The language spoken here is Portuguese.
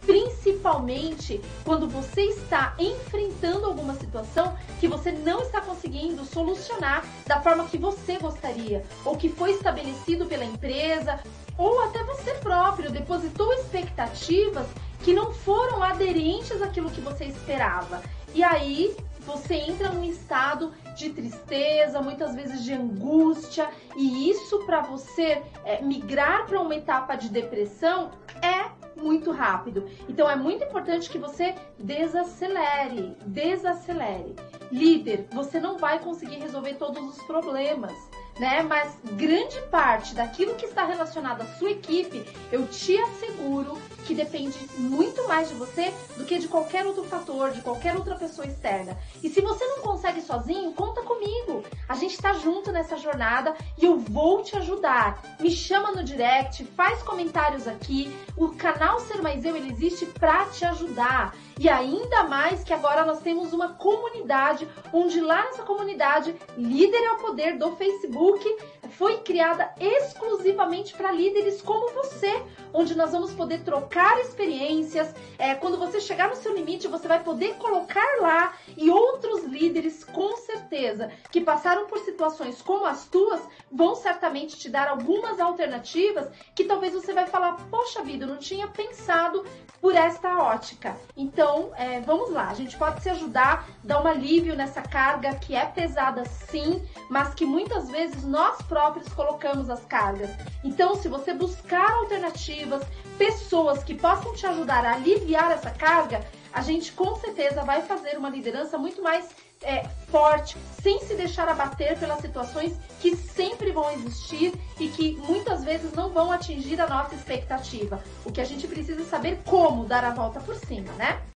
principalmente quando você está enfrentando alguma situação que você não está conseguindo solucionar da forma que você gostaria, ou que foi estabelecido pela empresa, ou até você próprio depositou expectativas que não foram aderentes àquilo que você esperava. E aí você entra num estado de tristeza, muitas vezes de angústia, e isso para você é, migrar para uma etapa de depressão é muito rápido. Então é muito importante que você desacelere, desacelere. Líder, você não vai conseguir resolver todos os problemas né? Mas grande parte daquilo que está relacionado à sua equipe, eu te asseguro que depende muito mais de você do que de qualquer outro fator, de qualquer outra pessoa externa. E se você não consegue sozinho, conta comigo. A gente está junto nessa jornada e eu vou te ajudar. Me chama no direct, faz comentários aqui. O canal Ser Mais Eu ele existe para te ajudar. E ainda mais que agora nós temos uma comunidade, onde lá nessa comunidade, Líder é o Poder do Facebook, foi criada exclusivamente para líderes como você, onde nós vamos poder trocar experiências. É, quando você chegar no seu limite, você vai poder colocar lá e com certeza, que passaram por situações como as tuas, vão certamente te dar algumas alternativas que talvez você vai falar: poxa vida, eu não tinha pensado por esta ótica. Então, é, vamos lá, a gente pode se ajudar, dar um alívio nessa carga que é pesada sim, mas que muitas vezes nós próprios colocamos as cargas. Então, se você buscar alternativas, pessoas que possam te ajudar a aliviar essa carga, a gente com certeza vai fazer uma liderança muito mais é, forte, sem se deixar abater pelas situações que sempre vão existir e que muitas vezes não vão atingir a nossa expectativa. O que a gente precisa saber como dar a volta por cima, né?